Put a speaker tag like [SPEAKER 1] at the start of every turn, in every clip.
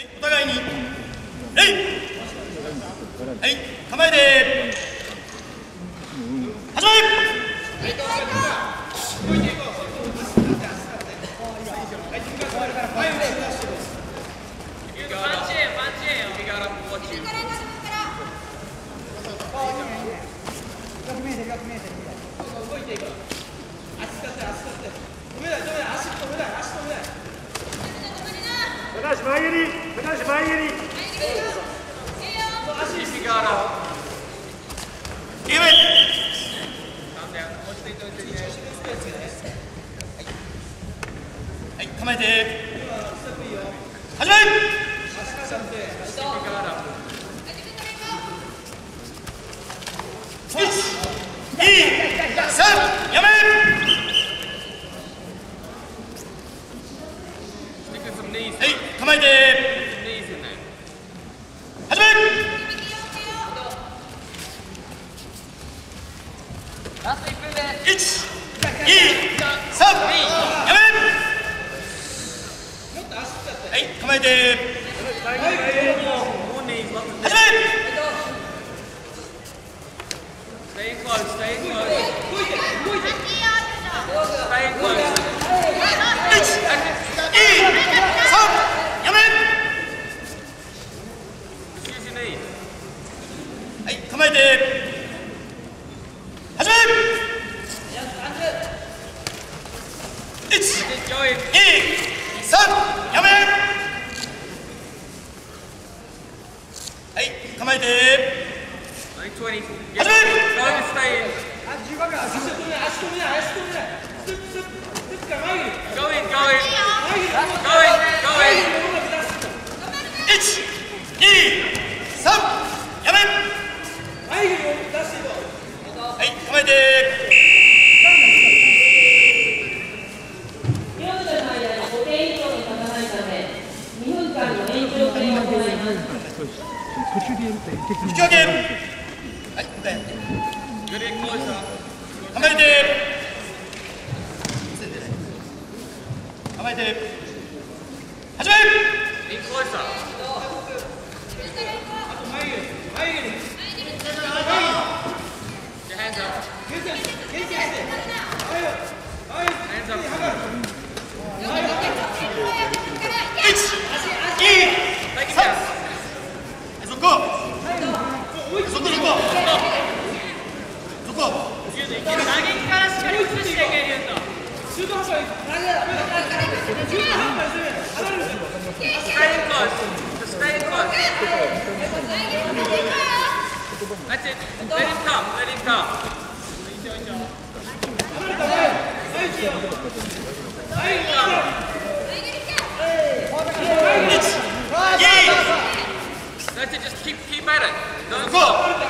[SPEAKER 1] はいお互いに。えい。はい構えて。始め
[SPEAKER 2] 高橋前蹴り高橋前蹴り
[SPEAKER 1] ゲームはい構えて。始め
[SPEAKER 3] 1、2、
[SPEAKER 1] 3、4、4、4、4、
[SPEAKER 3] 4、4、4、
[SPEAKER 1] 4、4、4、4、4、4、4、はい構えて
[SPEAKER 3] More knees, lots of
[SPEAKER 1] 始め
[SPEAKER 3] Stay in close, stay in close. Stay in close.
[SPEAKER 1] 一二三やめ
[SPEAKER 3] Just use your knees.
[SPEAKER 1] はい構えて始め一
[SPEAKER 3] Keep going.
[SPEAKER 1] 二三やめはい構えて。
[SPEAKER 3] Only 20. Get,
[SPEAKER 1] Come in.
[SPEAKER 3] go and stay in.
[SPEAKER 4] 足
[SPEAKER 3] Go in, go in. Go in, go in.
[SPEAKER 1] 一二三やめはい構えて、
[SPEAKER 2] 途中でやると結
[SPEAKER 1] 引き分けはいもう一回
[SPEAKER 3] Get in closer.
[SPEAKER 1] 構えて構えて始め
[SPEAKER 3] In closer. Your Let him come. Let him come. Keep keep at it. Don't
[SPEAKER 1] そ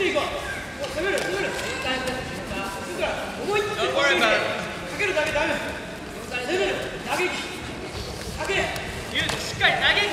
[SPEAKER 4] るる。る。るる。しっ
[SPEAKER 3] かり投
[SPEAKER 1] げ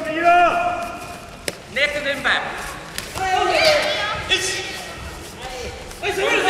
[SPEAKER 1] Maria! niceofinback Hey. Weißt du, was?